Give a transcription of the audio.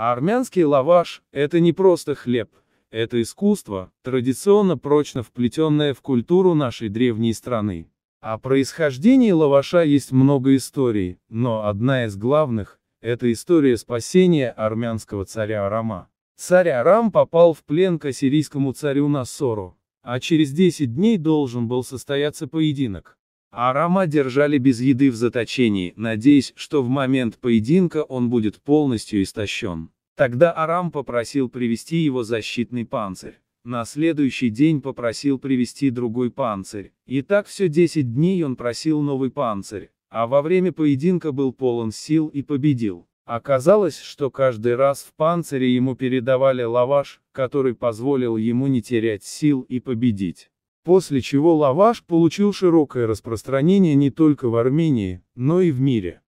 А армянский лаваш – это не просто хлеб, это искусство, традиционно прочно вплетенное в культуру нашей древней страны. О происхождении лаваша есть много историй, но одна из главных – это история спасения армянского царя Арама. Царь Арам попал в плен к ассирийскому царю Насору, а через 10 дней должен был состояться поединок. Арама держали без еды в заточении, надеясь, что в момент поединка он будет полностью истощен. Тогда Арам попросил привести его защитный панцирь. На следующий день попросил привести другой панцирь. И так все 10 дней он просил новый панцирь, а во время поединка был полон сил и победил. Оказалось, что каждый раз в панцире ему передавали лаваш, который позволил ему не терять сил и победить. После чего лаваш получил широкое распространение не только в Армении, но и в мире.